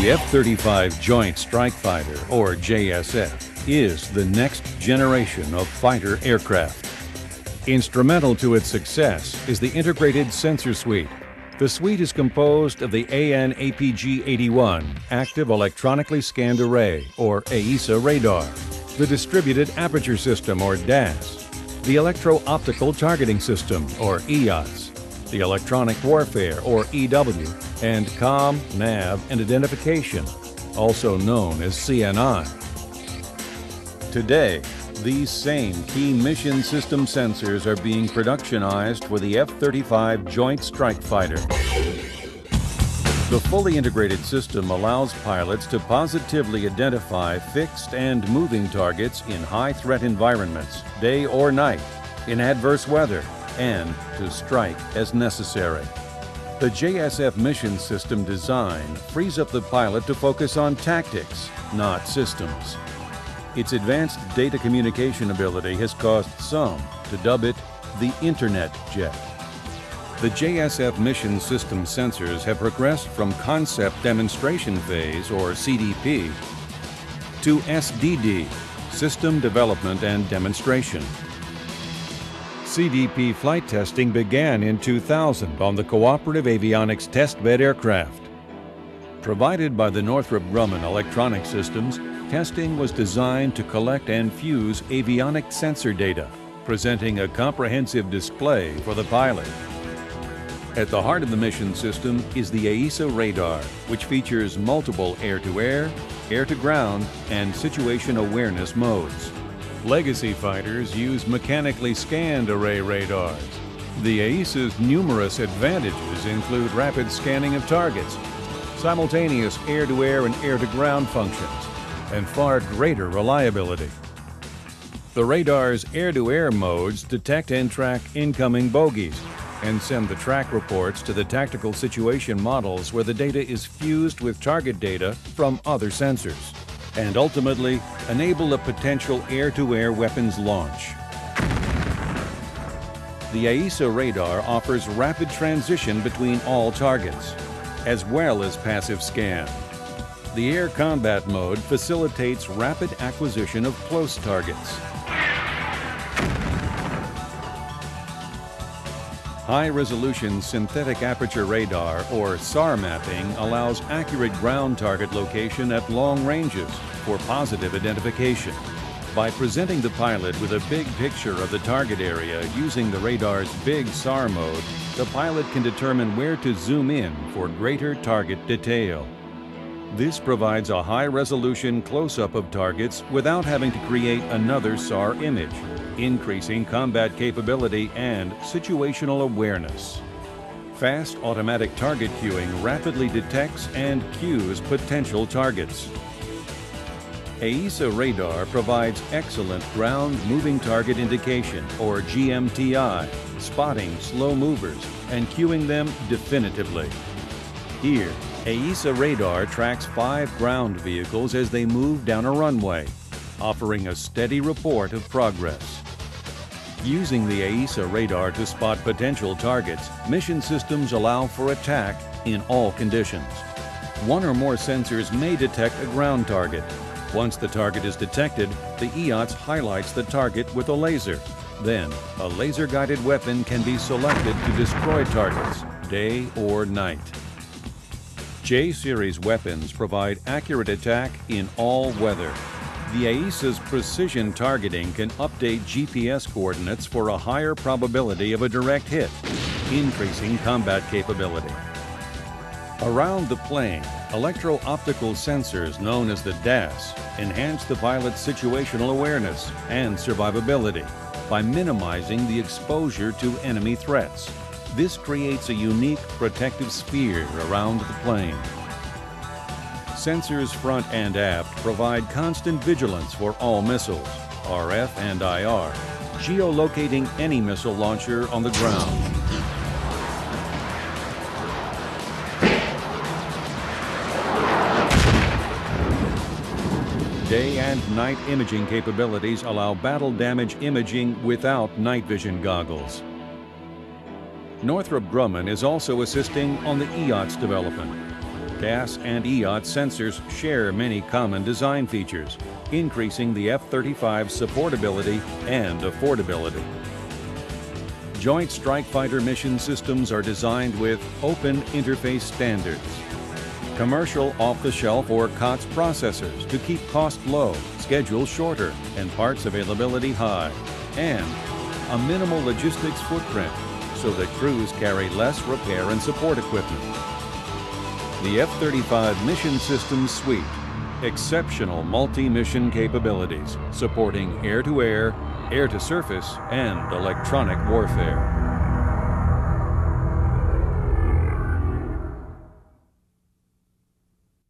The F-35 Joint Strike Fighter, or JSF, is the next generation of fighter aircraft. Instrumental to its success is the Integrated Sensor Suite. The suite is composed of the AN-APG-81 Active Electronically Scanned Array, or AESA radar, the Distributed Aperture System, or DAS, the Electro-Optical Targeting System, or EOTS, the Electronic Warfare, or EW, and Com, Nav, and Identification, also known as CNI. Today, these same key mission system sensors are being productionized for the F-35 Joint Strike Fighter. The fully integrated system allows pilots to positively identify fixed and moving targets in high threat environments, day or night, in adverse weather, and to strike as necessary. The JSF mission system design frees up the pilot to focus on tactics, not systems. Its advanced data communication ability has caused some to dub it the Internet Jet. The JSF mission system sensors have progressed from concept demonstration phase, or CDP, to SDD, system development and demonstration. CDP flight testing began in 2000 on the Cooperative Avionics testbed aircraft. Provided by the Northrop Grumman Electronic Systems, testing was designed to collect and fuse avionic sensor data, presenting a comprehensive display for the pilot. At the heart of the mission system is the AESA radar, which features multiple air-to-air, air-to-ground, and situation awareness modes. Legacy fighters use mechanically scanned array radars. The AESA's numerous advantages include rapid scanning of targets, simultaneous air-to-air and air-to-ground functions, and far greater reliability. The radar's air-to-air modes detect and track incoming bogies and send the track reports to the tactical situation models where the data is fused with target data from other sensors and ultimately enable a potential air-to-air weapons launch. The AESA radar offers rapid transition between all targets, as well as passive scan. The air combat mode facilitates rapid acquisition of close targets. High-resolution synthetic aperture radar, or SAR mapping, allows accurate ground target location at long ranges for positive identification. By presenting the pilot with a big picture of the target area using the radar's big SAR mode, the pilot can determine where to zoom in for greater target detail. This provides a high-resolution close-up of targets without having to create another SAR image, increasing combat capability and situational awareness. Fast automatic target cueing rapidly detects and cues potential targets. AESA radar provides excellent ground moving target indication, or GMTI, spotting slow movers and cueing them definitively. Here, AESA radar tracks five ground vehicles as they move down a runway, offering a steady report of progress. Using the AESA radar to spot potential targets, mission systems allow for attack in all conditions. One or more sensors may detect a ground target. Once the target is detected, the EOTS highlights the target with a laser. Then, a laser-guided weapon can be selected to destroy targets, day or night. J-Series weapons provide accurate attack in all weather. The AESA's precision targeting can update GPS coordinates for a higher probability of a direct hit, increasing combat capability. Around the plane, electro-optical sensors known as the DAS enhance the pilot's situational awareness and survivability by minimizing the exposure to enemy threats. This creates a unique protective sphere around the plane. Sensors front and aft provide constant vigilance for all missiles, RF and IR, geolocating any missile launcher on the ground. Day and night imaging capabilities allow battle damage imaging without night vision goggles. Northrop Grumman is also assisting on the EOTS development. DAS and EOT sensors share many common design features, increasing the F-35's supportability and affordability. Joint Strike Fighter mission systems are designed with open interface standards, commercial off-the-shelf or COTS processors to keep cost low, schedules shorter, and parts availability high, and a minimal logistics footprint so that crews carry less repair and support equipment. The F-35 Mission Systems Suite, exceptional multi-mission capabilities supporting air-to-air, air-to-surface, and electronic warfare.